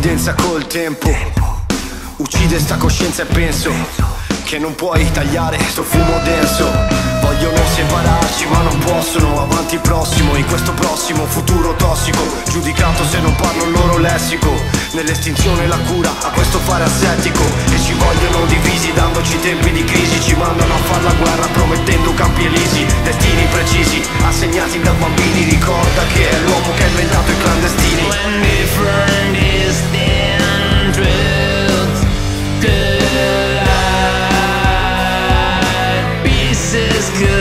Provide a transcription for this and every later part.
passa col tempo. Uccide sta coscienza e penso Che non puoi tagliare sto fumo denso. Vogliono separarci ma non possono. Avanti prossimo, in questo prossimo futuro tossico. Giudicato se non parlo il loro lessico. Nell'estinzione la cura a questo fare assettico. E ci vogliono divisi dandoci tempi di crisi. Ci mandano a far la guerra promettendo campi elisi Destini precisi assegnati da bambini. Ricorda che è l'uomo che ha inventato is good.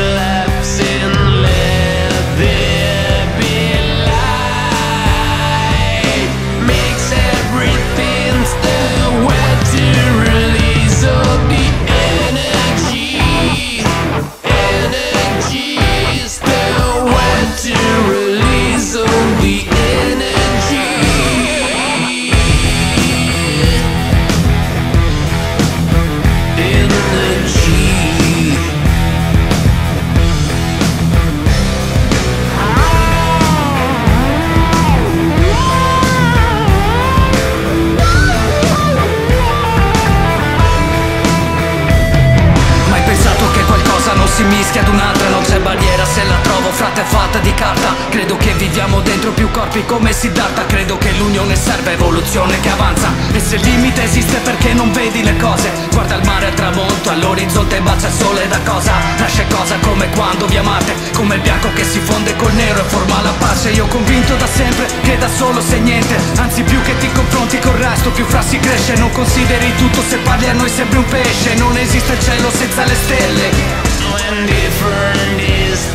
Si ad un'altra Non c'è barriera se la trovo frate fatta di carta. Credo che viviamo dentro più corpi come Siddhartha. Credo che l'unione serve evoluzione che avanza. E se il limite esiste perché non vedi le cose? Guarda il mare al tramonto, all'orizzonte bacia il sole da cosa? Nasce cosa come quando via Marte? Come il bianco che si fonde col nero e forma la pace. Io convinto da sempre che da solo sei niente. Anzi più che ti confronti col resto più fra si cresce. Non consideri tutto se parli a noi sembri un pesce. Non esiste il cielo senza le stelle and different is